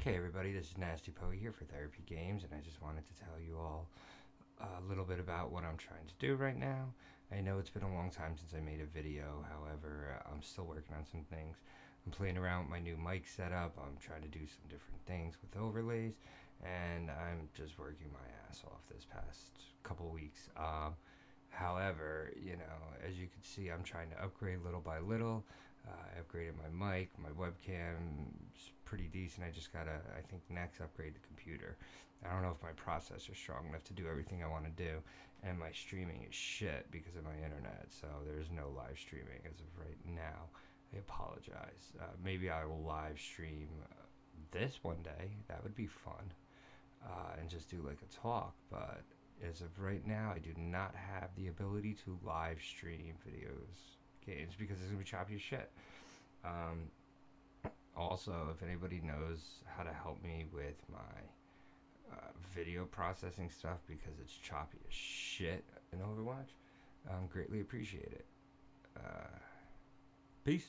Okay, everybody, this is Nasty Poet here for Therapy Games, and I just wanted to tell you all a little bit about what I'm trying to do right now. I know it's been a long time since I made a video, however, I'm still working on some things. I'm playing around with my new mic setup, I'm trying to do some different things with overlays, and I'm just working my ass off this past couple weeks. Um, however, you know, as you can see, I'm trying to upgrade little by little. Uh, I upgraded my mic, my webcam is pretty decent. I just gotta, I think, next upgrade the computer. I don't know if my processor's strong enough to do everything I want to do, and my streaming is shit because of my internet. So there's no live streaming as of right now. I apologize. Uh, maybe I will live stream uh, this one day. That would be fun, uh, and just do like a talk. But as of right now, I do not have the ability to live stream videos games because it's gonna be choppy as shit. Um, also, if anybody knows how to help me with my uh, video processing stuff because it's choppy as shit in Overwatch, um, greatly appreciate it. Uh, peace.